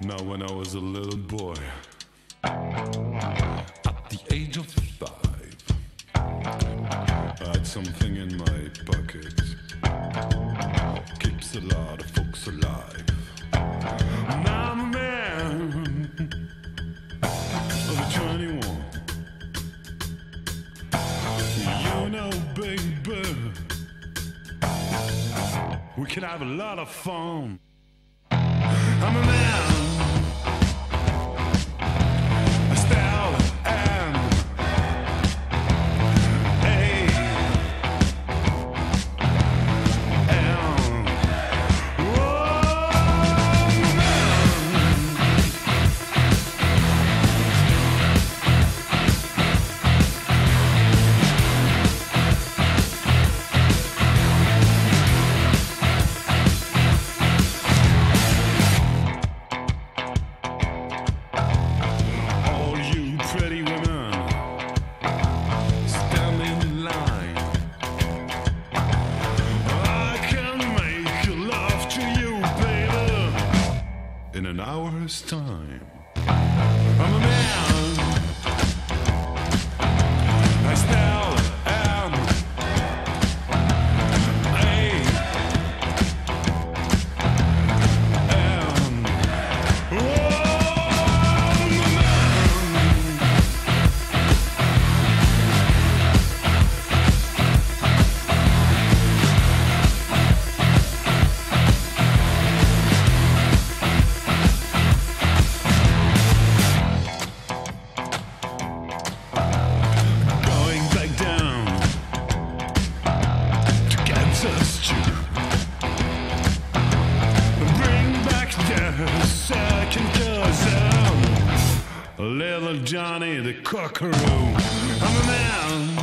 Now, when I was a little boy, at the age of five, I had something in my pocket. Keeps a lot of folks alive. Now I'm a man of 21. You know, baby, we can have a lot of fun. I'm a man. In an hour's time. Little Johnny the cockaroo. I'm a man.